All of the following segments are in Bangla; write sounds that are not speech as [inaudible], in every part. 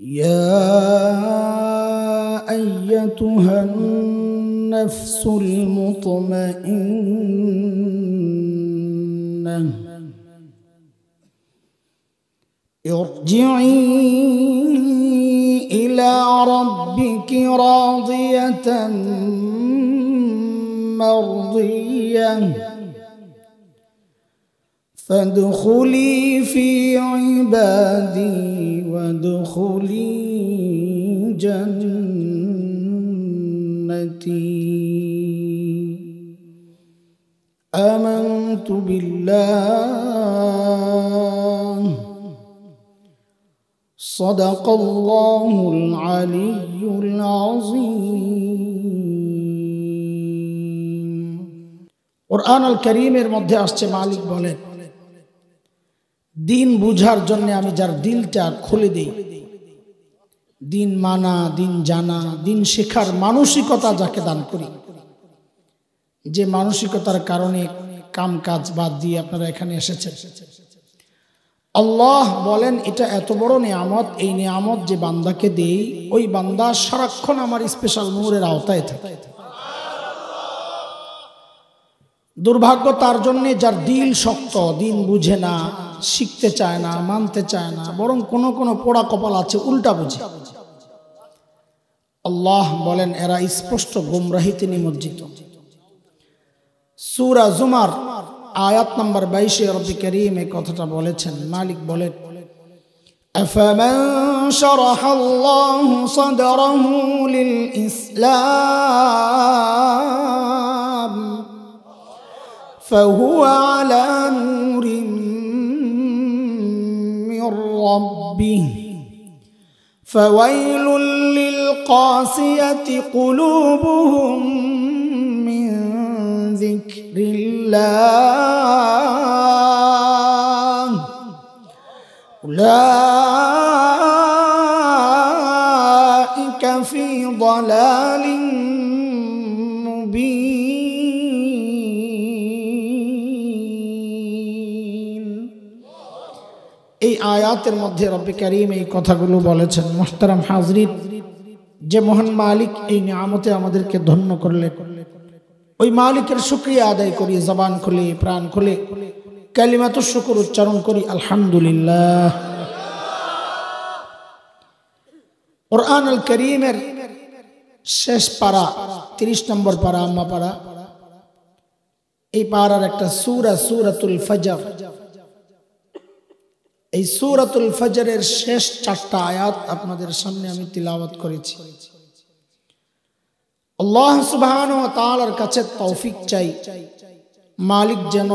يا أيتها النفس المطمئنة ارجعي إلى ربك راضية مرضية. فادخلي في عبادي وادخلي جنتي. آمنت بالله. صدق الله العلي العظيم. قرآن الكريم المধ্যে আসছে মালিক দিন বুঝার জন্য আমি যার দিলটা খুলে দিই। দিন মানা, দিন জানা, দিন শেখার মানসিকতা যাকে দান করি। যে মানসিকতার কারণে কাম কাজ বাদ দিয়ে আপনারা এখানে এসেছেন। আল্লাহ বলেন, এটা এত বড় নিয়ামত, এই নিয়ামত যে বান্দাকে দেই, ওই বান্দা সারাক্ষণ আমার স্পেশাল নূরের আওতায় থাকে। দুর্ভাগ্য তার জন্য যার দিল শক্ত, দিন বুঝে না শিখতে চায় না মানতে চায় না বরং কোন কোন পোড়া কপাল আছে উল্টা বুঝে আল্লাহ বলেন এরা স্পষ্ট গুমরাহিতে নিমজ্জিত সুরা জুমার আয়াত নম্বর বাইশে রবি করিম এই কথাটা বলেছেন মালিক বলেন أفمن شرح الله صدره للإسلام فهو على نور من ربه فويل للقاسية قلوبهم من ذكر الله. أولئك في ضلال আয়াতের মধ্যে রব্বে করিম এই কথাগুলো বলেছেন, মোহতারাম হাজরিন, যে মহান মালিক এই নিয়ামতে আমাদেরকে ধন্য করলেন ওই মালিকের শুক্রিয়া আদায় করি, জবান খুলে, প্রাণ খুলে কালিমাত শুকুর উচ্চারণ করি, আলহামদুলিল্লাহ। কোরআন আল করিমের শেষ পাড়া তিরিশ নম্বর পাড়া আম্মা পাড়া এই পাড়ার একটা সুরা, সুরাতুল ফজর। এই সুরাতুল ফজরের শেষ চারটা আয়াত আপনাদের সামনে আমি তিলাওয়াত করেছি। আল্লাহ সুবহান ও তাআলার কাছে তৌফিক চাই। মালিক যেন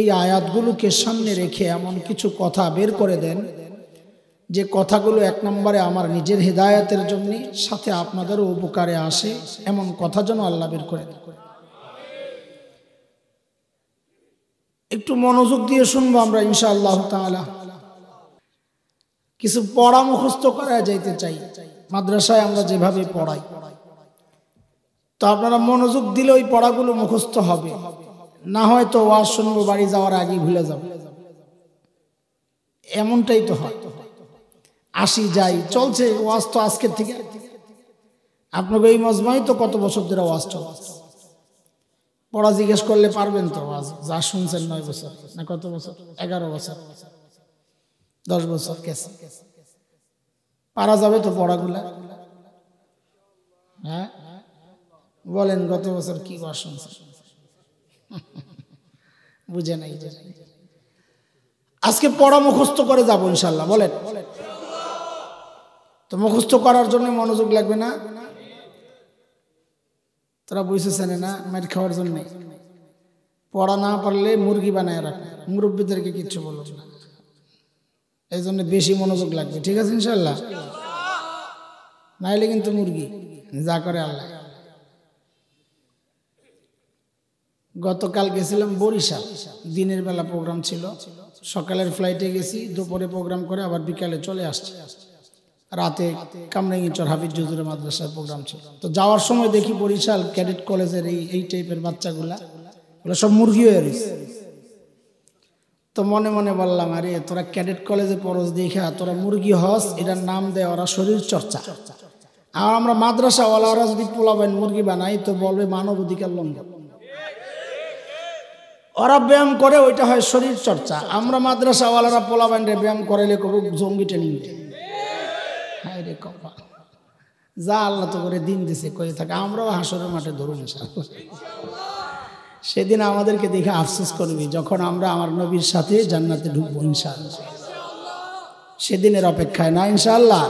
এই আয়াতগুলোকে সামনে রেখে এমন কিছু কথা বের করে দেন, যে কথাগুলো এক নম্বরে আমার নিজের হেদায়াতের জন্য, সাথে আপনাদেরও উপকারে আসে, এমন কথা যেন আল্লাহ বের করে দেন। একটু মনোযোগ দিয়ে শুনব আমরা ইনশা আল্লাহ তাআলা। কিছু পড়া মুখস্থ করা যাইতে চাই, মাদ্রাসায় আমরা যেভাবে পড়াই। তো আপনারা মনোযোগ দিলে ওই পড়াগুলো মুখস্থ হবে। না হয় তো ওয়াজ শুনব, বাড়ি যাওয়ার আগে ভুলে যাব। এমনটাই তো হয়। আসি, যাই। চলছে, ওয়াজ তো আজকের থেকে। আপনাকে এই মজমাই তো কত বছর ধরে ওয়াজ চলছে? পড়া জিজ্ঞেস করলে পারবেন তো? ওয়াজ যা শুনছেন নয় বছর, না কত বছর? এগারো বছর। দশ বছর কেসে পারা যাবে তো পড়াগুলা? হ্যাঁ? বলেন গত বছর কি ওয়াজ শুনছেন? [laughs] বুঝে নাই। আজকে পড়া মুখস্থ করে যাব ইনশাল্লাহ, বলেন। তো মুখস্থ করার জন্য মনোযোগ লাগবে না? তোরা বুঝেছেন না মার খাওয়ার জন্য। পড়া না পারলে মুরগি বানায় রাখে, মুরব্বীদেরকে কিচ্ছু বলব না। এই জন্য বেশি মনোযোগ লাগবে, ঠিক আছে ইনশাল্লাহ? নাইলে কিন্তু মুরগি, যা করে আল্লাহ। গতকাল গেছিলাম বরিশাল, দিনের বেলা প্রোগ্রাম ছিল। সকালের ফ্লাইটে গেছি, দুপুরে প্রোগ্রাম করে আবার বিকালে চলে আসছে। রাতে কামরাঙ্গিচর হাফিজ জুজুরের মাদ্রাসার প্রোগ্রাম ছিল। তো যাওয়ার সময় দেখি বরিশাল ক্যাডেট কলেজের এই এই টাইপের বাচ্চাগুলা ওগুলো সব মুরগি হয়ে রয়েছে। তো মনে মনে বললাম, আরে, তোরা ক্যাডেট কলেজে পরশ দেখা, তোরা মুরগি হস, এটার নাম দেয় ওরা শরীর চর্চা। আর আমরা মাদ্রাসাওয়ালারা যদি পোলাবেন মুরগি বানাই, তো বলবে মানব অধিকার লঙ্ঘন। ওরা ব্যায়াম করে, ওইটা হয় শরীর চর্চা। আমরা মাদ্রাসাওয়ালারা পোলাবেন রে ব্যায়াম করাইলে করব জঙ্গি ট্রেনিং হায় কপা যা আল্লাহ তো করে দিন দিছে, কয়ে থাকে, আমরাও হাসরের মাঠে ধরুন সেদিন আমাদেরকে দেখে আফসোস করবি, যখন আমরা আমার নবীর সাথে জান্নাতে ঢুকবো, ইনশাআল্লাহ। সেদিনের অপেক্ষায় না, ইনশাআল্লাহ?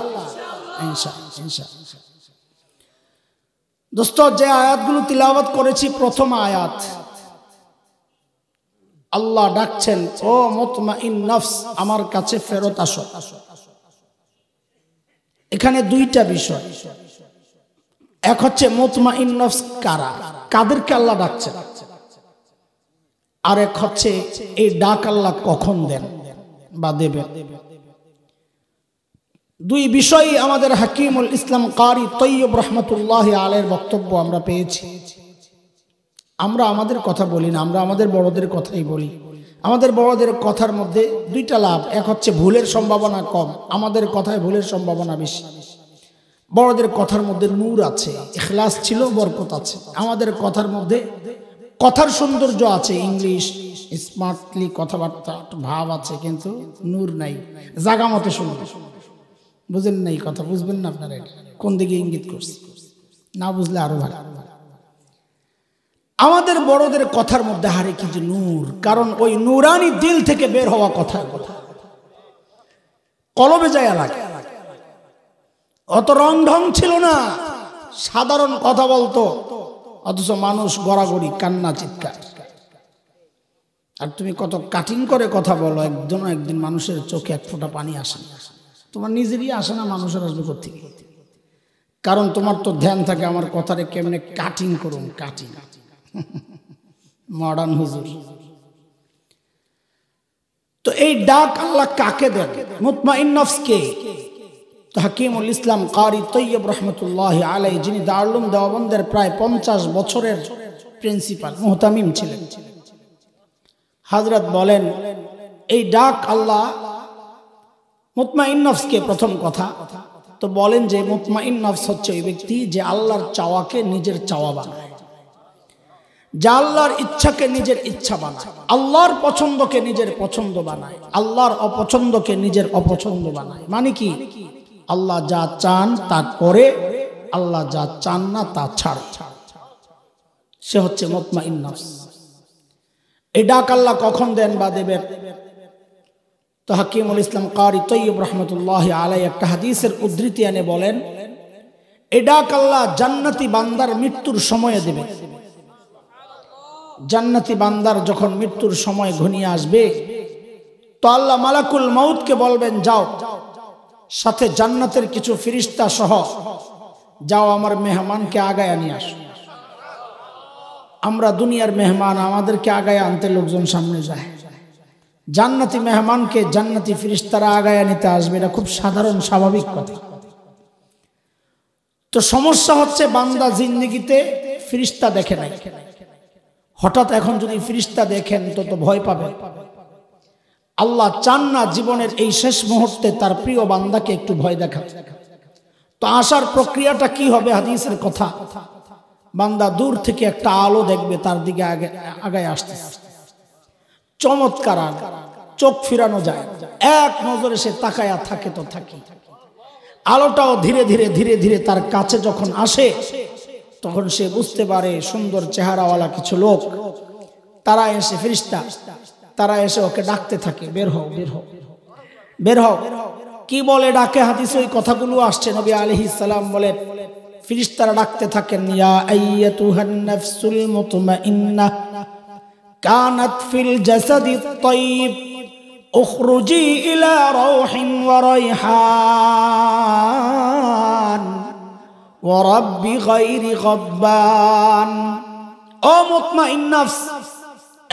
ইনশা ইনশা দোস্ত, যে আয়াতগুলো তিলাবাত করেছি, প্রথম আয়াত। আল্লাহ ডাকছেন, ও মতমা ইন নফস, আমার কাছে ফেরত আসো। এখানে দুইটা বিষয়। এক হচ্ছে মতমা ইন কারা? কাদেরকে আল্লাহ ডাকছেন? আর এক হচ্ছে এই ডাক আল্লাহ কখন দেন বা দেবেন? দুই বিষয় আমাদের হাকিমুল ইসলাম কারি তৈয়ব রহমতুল্লাহ আলের বক্তব্য আমরা পেয়েছি। আমরা আমাদের কথা বলি না, আমরা আমাদের বড়দের কথাই বলি। আমাদের বড়দের কথার মধ্যে দুইটা লাভ। এক হচ্ছে ভুলের সম্ভাবনা কম। আমাদের কথায় ভুলের সম্ভাবনা বেশি। বড়দের কথার মধ্যে নূর আছে এখলাস ছিল, বরকত আছে। আমাদের কথার মধ্যে কথার সৌন্দর্য আছে, ইংলিশ, স্মার্টলি কথাবার্তা, ভাব আছে, কিন্তু নূর নাই। জাগা মতো সুন্দর বুঝেন নাই কথা, বুঝবেন না আপনারা কোন দিকে ইঙ্গিত করছে? না বুঝলে আরও ভালো। আমাদের বড়দের কথার মধ্যে হারে কি যে নূর? কারণ ওই নুরানি দিল থেকে বের হওয়া কথার কথা। কলবে যায় লাগে। অত রং ঢং ছিল না। সাধারণ কথা বলতো। অথচ মানুষ গড়াগড়ি, কান্না, চিৎকার। আর তুমি কত কাটিং করে কথা বলো একজন একদিন মানুষের চোখে এক ফোঁটা পানি আসে না। তোমার নিজেরই আসে না, মানুষের আসবে কোথেকে কারণ তোমার তো ধ্যান থাকে, আমার কথারে কেমনে কাটিং করুন কাটিং। [laughs] মডার্ন হুজুর। তো এই ডাক আল্লাহ কাকে দেন? মুতমাইন নফস কে তো হাকিমুল ইসলাম কারি তৈয়ব রহমতুল্লাহ আলাই যিনি দারুলুম দেওবন্দের প্রায় পঞ্চাশ বছরের প্রিন্সিপাল, মোহতামিম ছিলেন। হাজরত বলেন, এই ডাক আল্লাহ মুতমাইন নফসকে প্রথম কথা। তো বলেন যে মুতমাইন নফস হচ্ছে ওই ব্যক্তি যে আল্লাহর চাওয়াকে নিজের চাওয়া বানায়। যা আল্লাহর ইচ্ছাকে নিজের ইচ্ছা বানায়। আল্লাহর পছন্দকে নিজের পছন্দ বানায়। আল্লাহর অপছন্দকে নিজের অপছন্দ বানায়। মানে কি? আল্লাহ যা চান তা করে, আল্লাহ যা চান না তা ছাড়ে। সে হচ্ছে মতমা ইন্নাস এই ডাক আল্লাহ কখন দেন বা দেবেন? তো হাকিমুল ইসলাম কারি তৈয়ব রহমতুল্লাহ আলাই একটা হাদিসের উদ্ধৃতি এনে বলেন, এই ডাক আল্লাহ জান্নাতি বান্দার মৃত্যুর সময়ে দেবে জান্নাতি বান্দার যখন মৃত্যুর সময় ঘনিয়ে আসবে, তো আল্লাহ মালাকুল মৌতকে বলবেন, যাও, সাথে জান্নাতের কিছু ফিরিস্তা সহ যাও আমার মেহমানকে আগায় নিয়ে আস। আমরা দুনিয়ার মেহমান, আমাদেরকে আগায় আনতে লোকজন সামনে যায়। জান্নাতি মেহমানকে জান্নাতি ফিরিস্তারা আগায় নিতে আসবে, এটা খুব সাধারণ, স্বাভাবিক কথা। তো সমস্যা হচ্ছে, বান্দা জিন্দিগিতে ফিরিস্তা দেখে নাই। হঠাৎ এখন যদি ফিরিস্তা দেখেন, তো তো ভয় পাবে। আল্লাহ চান না জীবনের এই শেষ মুহূর্তে তার প্রিয় বান্দাকে একটু ভয় দেখা তো আসার প্রক্রিয়াটা কি হবে হাদিসের কথা? বান্দা দূর থেকে একটা আলো দেখবে, তার দিকে আগে, আগায় আসতে। চমৎকার চোখ ফিরানো যায়। এক নজরে সে তাকায়া থাকে তো থাকি। আলোটাও ধীরে ধীরে ধীরে ধীরে তার কাছে যখন আসে তখন সে বুঝতে পারে সুন্দর চেহারাওয়ালা কিছু লোক। তারা এসে ফিরিস্তা তারা এসে ওকে ডাকতে থাকে, বের হও বের হও বের হও। কি বলে ডাকে হাতিস ওই কথাগুলো আসছে, নবী আলহি সালাম বলে ফিরিস্তারা ডাকতে থাকেন, ইয়া কানাত ফিল জাসাদি তাইব উখরুজি ইলা রাওহিন ওয়া রাইহান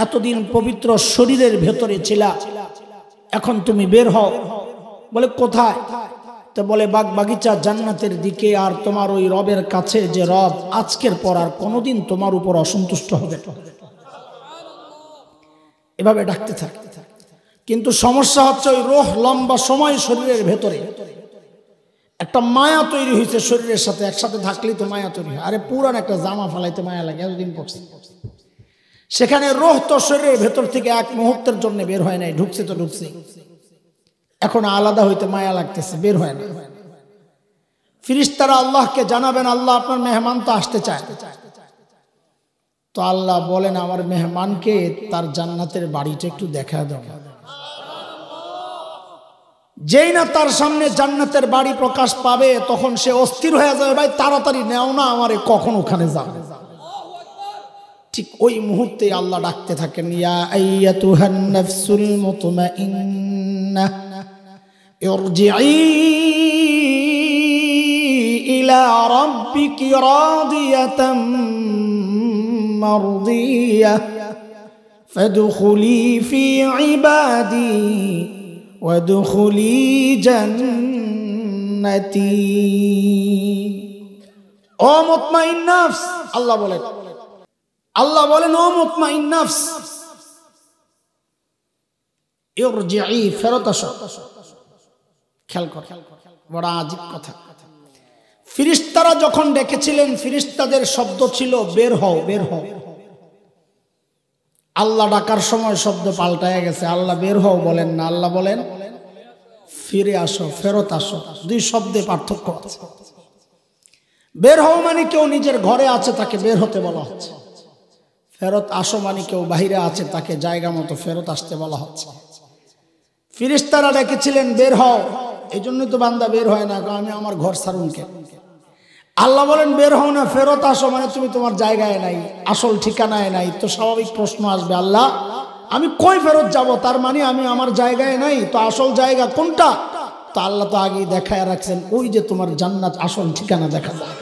এতদিন পবিত্র শরীরের ভেতরে ছিলা, এখন তুমি বের হও। বলে, কোথায়? তো বলে বাগ বাগিচা জান্নাতের দিকে, আর তোমার ওই রবের কাছে যে রব, আজকের পর আর কোনোদিন তোমার উপর অসন্তুষ্ট হবে এভাবে ডাকতে থাকতে থাকে। কিন্তু সমস্যা হচ্ছে ওই রোহ লম্বা সময় শরীরের ভেতরে। একটা মায়া তৈরি হয়েছে শরীরের সাথে, একসাথে থাকলেই তো মায়া তৈরি হয়। আরে পুরান একটা জামা ফালাইতে মায়া লাগে, এতদিন পড়ছে। সেখানে রোহ তো শরীরের ভেতর থেকে এক মুহূর্তের জন্য বের হয় নাই, ঢুকছে তো ঢুকছে। এখন আলাদা হইতে মায়া লাগতেছে, বের হয় না ফিরিস্তারা আল্লাহকে জানাবেন, আল্লাহ আপনার মেহমান তো আসতে চায়। তো আল্লাহ বলেন, আমার মেহমানকে তার জান্নাতের বাড়িটা একটু দেখা দাও। যেই না তার সামনে জান্নাতের বাড়ি প্রকাশ পাবে তখন সে অস্থির হয়ে যাবে ভাই তাড়াতাড়ি নেও না আমারে কখন ওখানে যাবে ঠিক ওই মুহূর্তে আল্লাহ ডাকতে থাকেন ইয়া আইয়াতুহান নাফসুল মুতমাইন্নাহ ইরজিই ইলা রাব্বিকি রাদিয়াতাম মারদিয়াহ فادخلي في عبادي ওয়াদুখুলি জান্নাতি। ও মুতমাইন নাফস, আল্লাহ বলেন। আল্লাহ বলেন, ও মুতমাইন নাফস ইরজিই ফেরত আস। খেল কর। বড় আজীব কথা। ফিরিস্তারা যখন ডেকেছিলেন, ফিরিস্তাদের শব্দ ছিল, বের হও বের হও। আল্লাহ ডাকার সময় শব্দ পাল্টায় গেছে। আল্লাহ বের হও বলেন না। আল্লাহ বলেন, ফিরে আসো, ফেরত আসো। দুই শব্দে পার্থক্য আছে। বের হও মানে কেউ নিজের ঘরে আছে তাকে বের হতে বলা হচ্ছে। ফেরত আসো মানে কেউ বাহিরে আছে তাকে জায়গা মতো ফেরত আসতে বলা হচ্ছে। ফিরিস্তারা ডেকেছিলেন, বের হও। এই জন্যই তো বান্দা বের হয় না। আমি আমার ঘর সারুনকে আল্লাহ বলেন, বের হও না, ফেরত আসো। মানে তুমি তোমার জায়গায় নাই, আসল ঠিকানায় নাই। তো স্বাভাবিক প্রশ্ন আসবে, আল্লাহ, আমি কই ফেরত যাব? তার মানে আমি আমার জায়গায় নাই, তো আসল জায়গা কোনটা? তো আল্লাহ তো আগেই দেখায় রাখছেন, ওই যে তোমার জান্নাত আসল ঠিকানা দেখা যায়।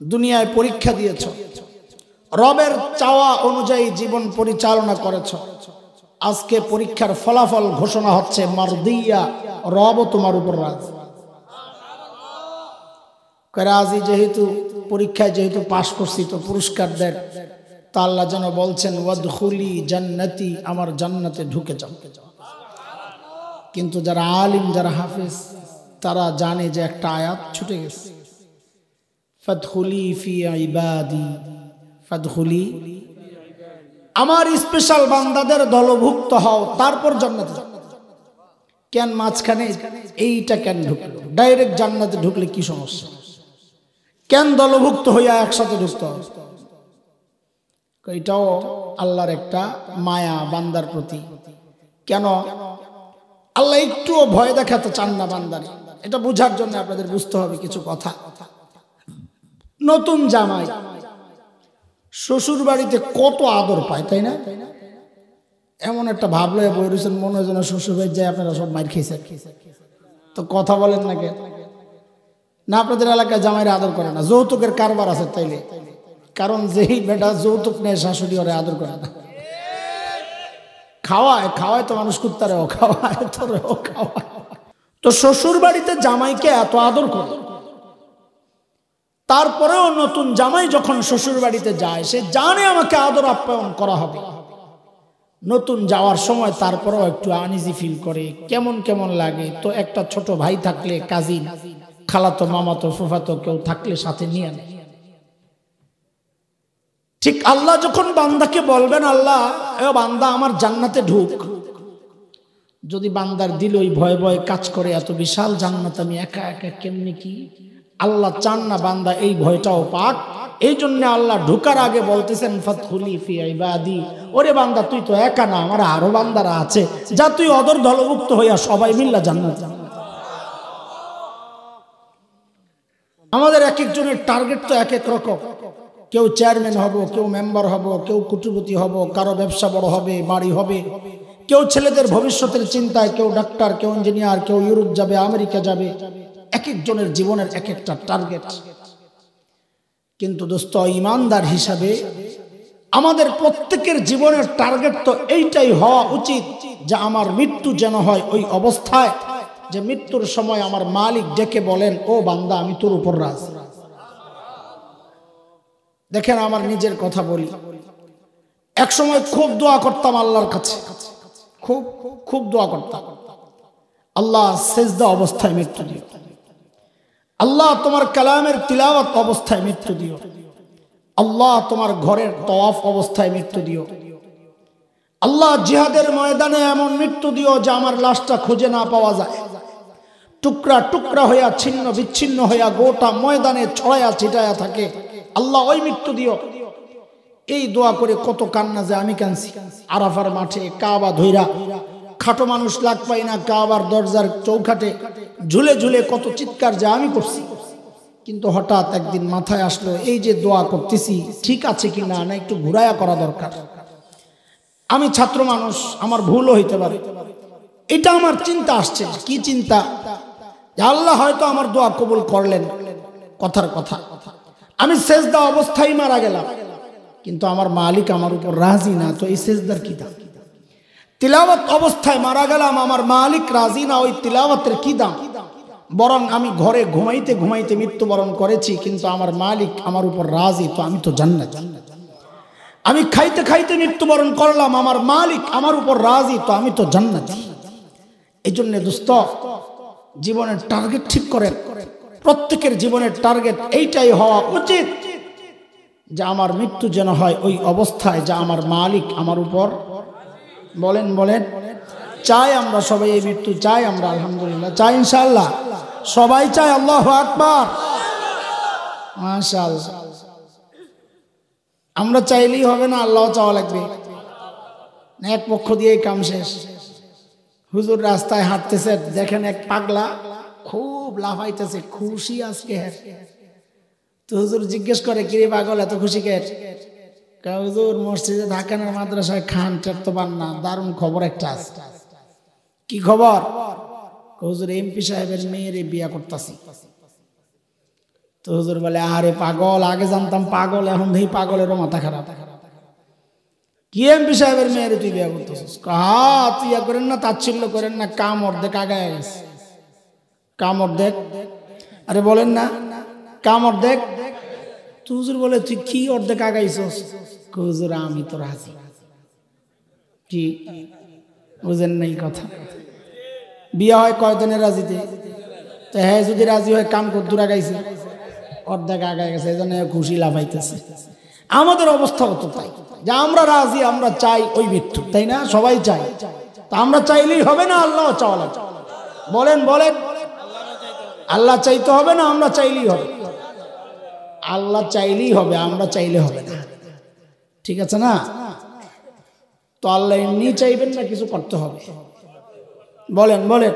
দুনিয়ায় পরীক্ষা দিয়েছ? রবের চাওয়া অনুযায়ী জীবন পরিচালনা করেছ। আজকে পরীক্ষার ফলাফল ঘোষণা হচ্ছে, মারদিয়া, রব তোমার উপর রাজ। রাজি যেহেতু, পরীক্ষায় যেহেতু পাশ করছি তো পুরস্কার দেন। তা আল্লাহ যেন বলছেন, ওয়াদখুলি জান্নাতি, আমার জান্নাতে ঢুকে যাও। কিন্তু যারা আলিম, যারা হাফিজ, তারা জানে যে একটা আয়াত ছুটে গেছে। ফাদখুলি ফি ইবাদি। ফাদখুলি। আমার স্পেশাল বান্দাদের দলভুক্ত হও, তারপর জান্নাতে কেন মাঝখানে এইটা কেন ঢুকলো? ডাইরেক্ট জান্নাতে ঢুকলে কি সমস্যা? কেন দলভুক্ত হইয়া একসাথে ঢুকতে হবে এটাও আল্লাহর একটা মায়া, বান্দার প্রতি। কেন? আল্লাহ একটুও ভয় দেখাতে চান না বান্দার। এটা বুঝার জন্য আপনাদের বুঝতে হবে কিছু কথা। নতুন জামাই। শ্বশুর বাড়িতে কত আদর পায়, তাই না? এমন একটা বই রয়েছেন মনে হয় যেন শ্বশুর বাড়ি যায় আপনারা সব মার খেয়েছে তো কথা বলেন না কেন? না, আপনাদের এলাকায় জামাইরা আদর করে না, যৌতুকের কারবার আছে তাইলে। কারণ যেই বেটা যৌতুক নেয়, শাশুড়ি ওরা আদর করে না। খাওয়ায় খাওয়ায় তো মানুষ কুত্তারেও, খাওয়ায় তোরেও খাওয়ায়। তো শ্বশুর বাড়িতে জামাইকে এত আদর করে? তারপরেও নতুন জামাই যখন শ্বশুর বাড়িতে যায়, সে জানে আমাকে আদর আপ্যায়ন করা হবে। নতুন যাওয়ার সময় তারপরেও একটু আনইজি ফিল করে, কেমন কেমন লাগে। তো একটা ছোট ভাই থাকলে কাজিন খালাতো, মামাতো, ফুফাতো কেউ থাকলে সাথে নিয়ে নেয়। ঠিক আল্লাহ যখন বান্দাকে বলবেন, আল্লাহ বান্দা আমার জান্নাতে ঢুক। যদি বান্দার দিল ওই ভয় ভয় কাজ করে, এত বিশাল জান্নাত, আমি একা একা কেমনি কি? আল্লাহ চান না বান্দা এই ভয়টাও পাক। এই জন্য আল্লাহ ঢুকার আগে বলতেছেন ওরে বান্দা, তুই তো একা না, আমার আরও বান্দারা আছে। যা তুই অদর দলভুক্ত হইয়া সবাই মিল্লা জান্নাত। আমাদের এক একজনের টার্গেট তো এক এক রকম। কেউ চেয়ারম্যান হব, কেউ মেম্বার হব, কেউ কুটুপতি হব, কারও ব্যবসা বড় হবে, বাড়ি হবে। কেউ ছেলেদের ভবিষ্যতের চিন্তায়, কেউ ডাক্তার, কেউ ইঞ্জিনিয়ার, কেউ ইউরোপ যাবে, আমেরিকা যাবে। এক একজনের জীবনের এক একটা টার্গেট কিন্তু দোস্ত, ইমানদার হিসাবে আমাদের প্রত্যেকের জীবনের টার্গেট তো এইটাই হওয়া উচিত যে আমার মৃত্যু যেন হয় ওই অবস্থায়, যে মৃত্যুর সময় আমার মালিক ডেকে বলেন, ও বান্দা, আমি তোর উপর রাজ। দেখেন, আমার নিজের কথা বলি। এক সময় খুব দোয়া করতাম আল্লাহর কাছে। খুব খুব দোয়া করতাম। আল্লাহ সেজদা অবস্থায় মৃত্যু দিও আল্লাহ তোমার কালামের তিলাওয়াত অবস্থায় মৃত্যু দিও। আল্লাহ তোমার ঘরের তওয়াফ অবস্থায় মৃত্যু দিও। আল্লাহ জিহাদের ময়দানে এমন মৃত্যু দিও যে আমার লাশটা খুঁজে না পাওয়া যায়। টুকরা টুকরা হইয়া ছিন্ন বিচ্ছিন্ন হইয়া গোটা ময়দানে ছড়াইয়া ছিটাইয়া থাকে। আল্লাহ ওই মৃত্যু দিও। এই দোয়া করে কত কান্না যে আমি কানছি আরাফার মাঠে কাবা ধইরা খাটো মানুষ লাগ পাই না, কাবার দরজার চৌখাটে ঝুলে ঝুলে কত চিৎকার যা আমি করছি। কিন্তু হঠাৎ একদিন মাথায় আসলো, এই যে দোয়া করতেছি, ঠিক আছে কি না না একটু ঘুরায়া করা দরকার। আমি ছাত্র মানুষ, আমার ভুলও হইতে পারে। এটা আমার চিন্তা আসছে, কি চিন্তা? আল্লাহ হয়তো আমার দোয়া কবুল করলেন, কথার কথা। আমি সেজদা অবস্থায় মারা গেলাম, কিন্তু আমার মালিক আমার উপর রাজি না, তো এই সেজদার কি দাম? তিলাওয়াত অবস্থায় মারা গেলাম, আমার মালিক রাজি না, ওই তিলাওয়াতের কি দাম? বরং আমি ঘরে ঘুমাইতে ঘুমাইতে মৃত্যুবরণ করেছি, কিন্তু আমার মালিক আমার উপর রাজি, তো আমি তো জান না আমি খাইতে খাইতে মৃত্যুবরণ করলাম, আমার মালিক আমার উপর রাজি, তো আমি তো জান না এই জন্য দোস্ত, জীবনের টার্গেট ঠিক করেন। প্রত্যেকের জীবনের টার্গেট এইটাই হওয়া উচিত যে আমার মৃত্যু যেন হয় ওই অবস্থায় যা আমার মালিক আমার উপর বলেন বলেন, চাই আমরা সবাই এই মৃত্যু, চাই আমরা, আলহামদুলিল্লাহ, চাই ইনশাল্লাহ সবাই চাই আল্লাহ আকবার। মাশাআল্লাহ। আমরা চাইলেই হবে না, আল্লাহ চাওয়া লাগবে। এক পক্ষ দিয়েই কাম শেষ। হুজুর রাস্তায় হাঁটতেছে, দেখেন এক পাগলা খুব লাফাইতেছে, খুশি আজকে। তো হুজুর জিজ্ঞেস করে, কিরে পাগল, এত খুশি কে? মসজিদে ঢাকানের মাদ্রাসায় খান পান না, দারুণ খবর একটা আছে। কি খবর? হুজুর এমপি সাহেবের মেয়ের বিয়া করতেছি। তো হুজুর বলে, আরে পাগল, আগে জানতাম পাগল, এখন দেখি পাগলেরও মাথা খারাপ। কি এমপি সাহেবের মেয়ের তুই বিয়া করতেছিস? হা তুই করেন না, তাচ্ছিল্য করেন না, কাম অর্ধেক আগায় গেছে। কাম অর্ধেক? আরে বলেন না, কাম অর্ধেক? তো হুজুর বলে, তুই কি অর্ধেক আগাইছস? হুজুর, আমি তো রাজি। কি? বুঝেন নাই কথা। বিয়া হয় কয়জনের রাজিতে? তো হ্যাঁ যদি রাজি হয়, কাম কদ্দুর আগাইছে অর্ধেক আগায় গেছে এই জন্য খুশি লাফাইতেছে। আমাদের অবস্থা হতো তাই। যে আমরা রাজি, আমরা চাই ওই মৃত্যু তাই না? সবাই চাই তা আমরা চাইলেই হবে না আল্লাহ চাওয়া লাগবে বলেন বলেন। আল্লাহ চাইতে হবে না, আমরা চাইলেই হবে। আল্লাহ চাইলেই হবে, আমরা চাইলে হবে না। ঠিক আছে না? তো আল্লাহ এমনি চাইবেন না কিছু করতে হবে। বলেন বলেন।